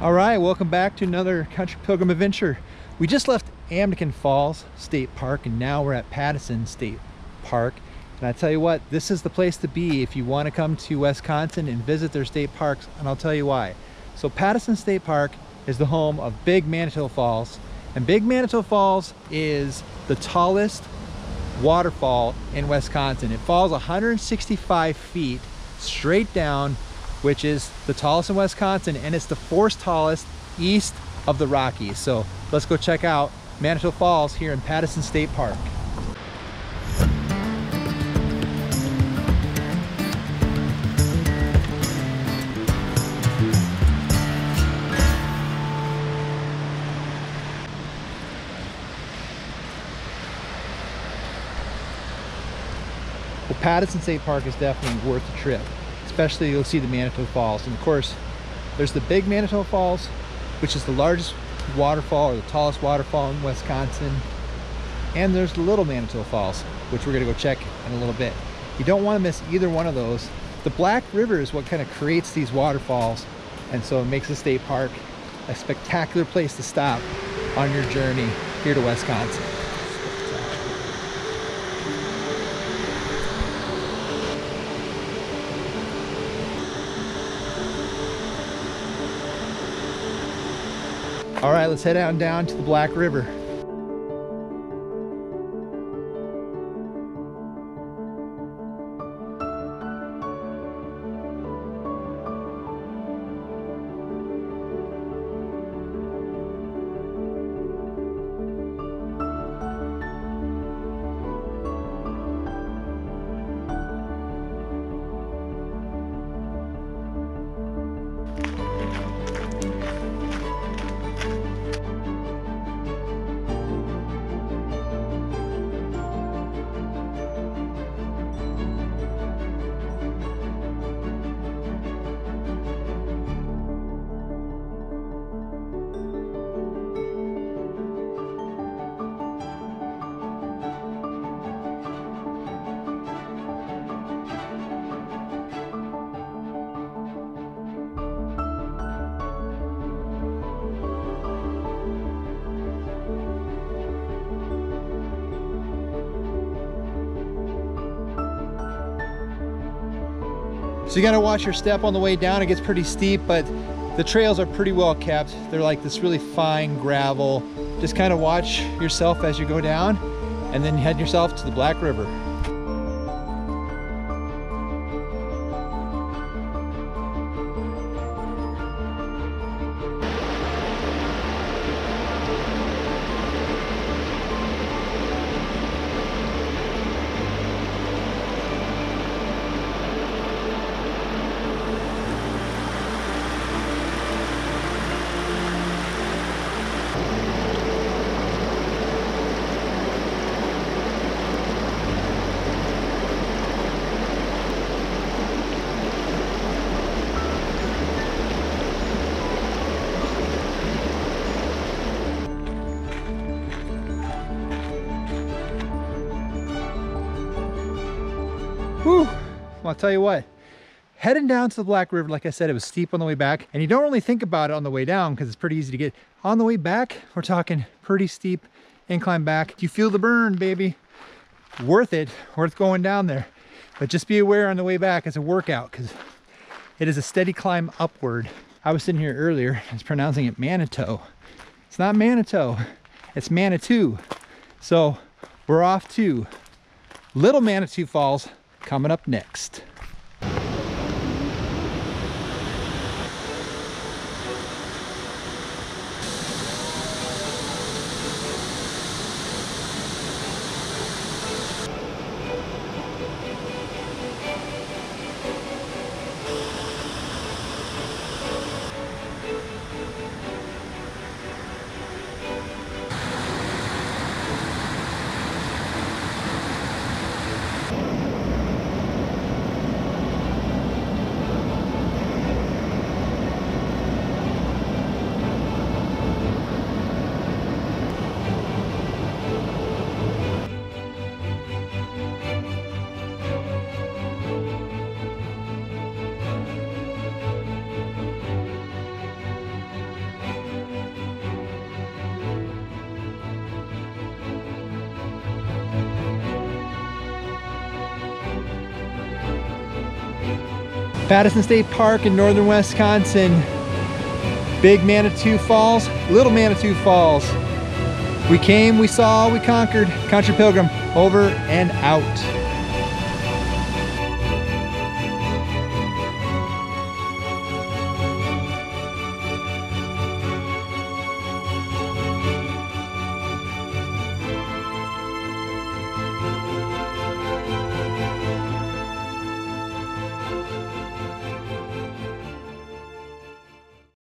All right, welcome back to another Country Pilgrim adventure. We just left Amnicon Falls State Park and now we're at Pattison State Park. And I tell you what, this is the place to be if you want to come to Wisconsin and visit their state parks, and I'll tell you why. So Pattison State Park is the home of Big Manitou Falls, and Big Manitou Falls is the tallest waterfall in Wisconsin. It falls 165 feet straight down which is the tallest in Wisconsin and it's the fourth tallest east of the Rockies. So let's go check out Manitou Falls here in Pattison State Park. Well, Pattison State Park is definitely worth the trip especially you'll see the Manitou Falls. And of course, there's the big Manitou Falls, which is the largest waterfall or the tallest waterfall in Wisconsin. And there's the Little Manitou Falls, which we're gonna go check in a little bit. You don't wanna miss either one of those. The Black River is what kind of creates these waterfalls. And so it makes the state park a spectacular place to stop on your journey here to Wisconsin. All right, let's head on down to the Black River. So you gotta watch your step on the way down. It gets pretty steep, but the trails are pretty well kept. They're like this really fine gravel. Just kind of watch yourself as you go down and then head yourself to the Black River. Whew. Well, I'll tell you what, heading down to the Black River, like I said, it was steep on the way back, and you don't really think about it on the way down because it's pretty easy to get. On the way back, we're talking pretty steep incline back. You feel the burn, baby. Worth it, worth going down there. But just be aware on the way back, it's a workout because it is a steady climb upward. I was sitting here earlier, I was pronouncing it Manitou. It's not Manitou, it's Manitou. So we're off to Little Manitou Falls coming up next. Pattison State Park in northern Wisconsin. Big Manitou Falls, Little Manitou Falls. We came, we saw, we conquered. Country Pilgrim, over and out.